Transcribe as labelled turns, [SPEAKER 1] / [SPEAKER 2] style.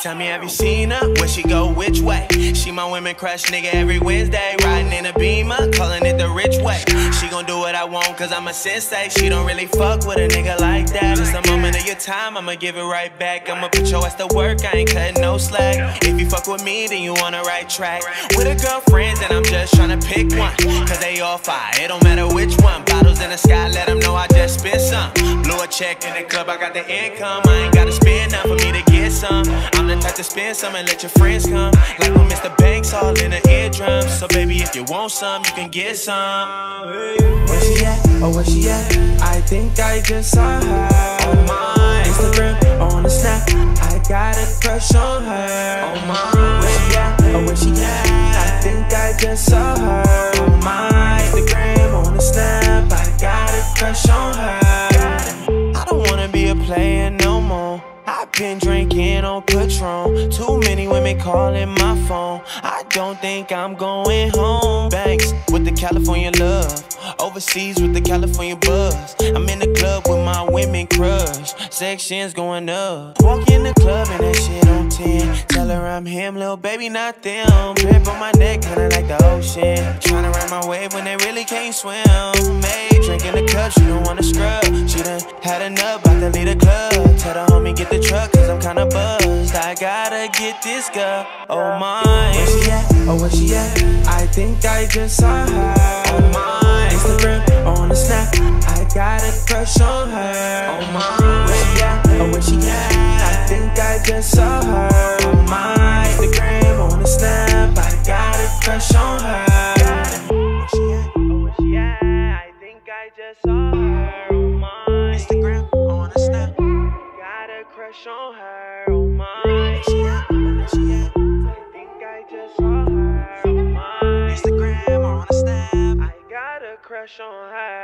[SPEAKER 1] Tell me, have you seen her? Where she go, which way? She my women crush nigga every Wednesday. Riding in a beamer, calling it the rich way. She gon' do what I want, cause I'm a sensei. She don't really fuck with a nigga like that. Just a moment of your time, I'ma give it right back. I'ma put your ass to work, I ain't cutting no slack. If you fuck with me, then you on the right track. With a girlfriend, and I'm just tryna pick one. Cause they all fire, it don't matter which one. Bottles in the sky, let them know I just spent some. Blew a check in the club, I got the income. I ain't gotta spend nothing for me to get some. I'm the type to spend some and let your friends come. Like when Mr. Banx all in the eardrums. So baby, if you want some, you can get some.
[SPEAKER 2] Where she at? Oh, where she at? I think I just saw her on my Instagram, on the snap. I got a crush on her. Oh my, where she at? Oh, where she at? I think I just saw her on my Instagram, on the snap. I got a crush on her.
[SPEAKER 1] I don't wanna be a player no been drinking on Patron. Too many women calling my phone. I don't think I'm going home. Banx with the California love. Overseas with the California buzz. I'm in the club with my women crush. Sections going up. Walk in the club and that shit on 10. Tell her I'm him, little baby, not them. Drip on my neck, kinda like the ocean. Tryna ride my wave when they really can't swim. Made drinking the cup, she don't wanna scrub. She done had enough, about to leave the club. Gotta get this girl, oh my.
[SPEAKER 2] Where she at? Oh, where she at? I think I just saw her oh, on my Instagram, on the snap. I got a crush on her. Oh my, where she at? Oh, where she at? I think I just saw her oh, on my Instagram, on the snap. I got a crush on her.
[SPEAKER 1] Where she at? Oh, where she at? I think I just saw her oh, on my crush on her, oh my. Where she at? Oh, where she at? I think I just saw her on my Instagram, or on the snap. I got a crush on her.